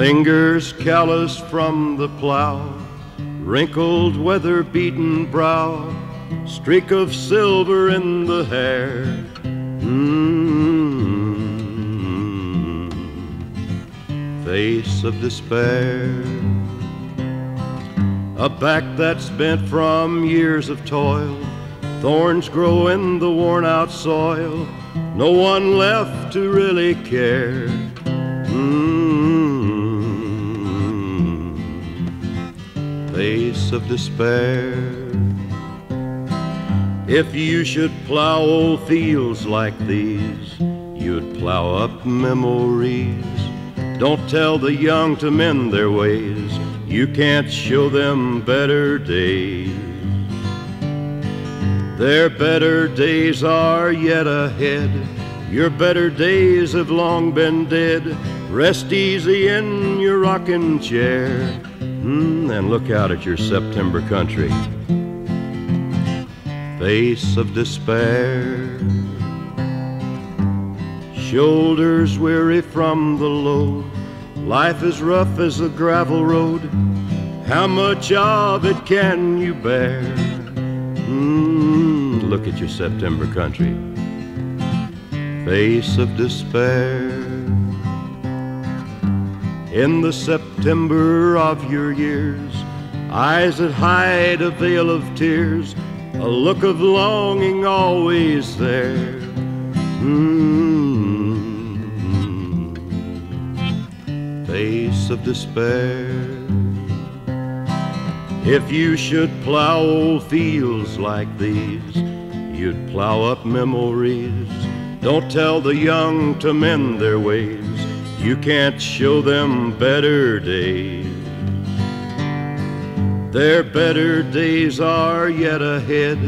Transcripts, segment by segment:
Fingers calloused from the plow, wrinkled, weather beaten brow, streak of silver in the hair. Mm-hmm. Face of despair. A back that's bent from years of toil, thorns grow in the worn out soil, no one left to really care. Of despair. If you should plow old fields like these, you'd plow up memories. Don't tell the young to mend their ways. You can't show them better days. Their better days are yet ahead. Your better days have long been dead. Rest easy in your rocking chair. Mm, and look out at your September country face of despair. Shoulders weary from the load, life is rough as a gravel road. How much of it can you bear? Mm, look at your September country, face of despair. In the September of your years, eyes that hide a veil of tears a look of longing always there. Mm-hmm. Face of despair. If you should plow old fields like these, you'd plow up memories. Don't tell the young to mend their ways. You can't show them better days. Their better days are yet ahead.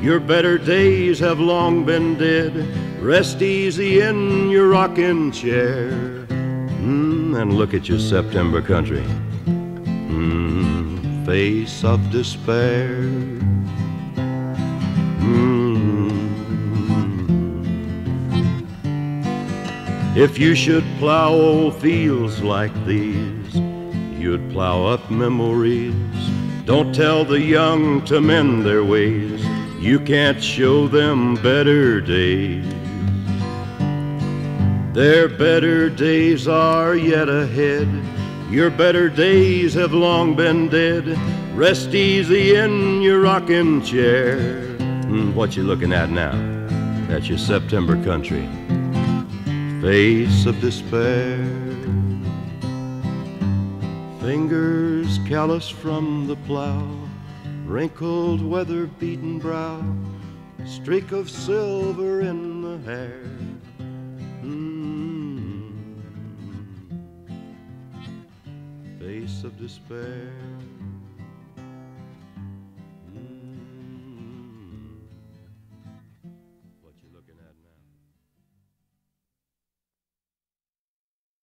Your better days have long been dead. Rest easy in your rocking chair. Mm, and look at your September country. Mm, face of despair. If you should plow old fields like these, you'd plow up memories. Don't tell the young to mend their ways. You can't show them better days. Their better days are yet ahead. Your better days have long been dead. Rest easy in your rocking chair. Mm, what you looking at now? That's your September country. Face of despair. Fingers callous from the plow, wrinkled, weather beaten brow, streak of silver in the hair. Mm. Face of despair.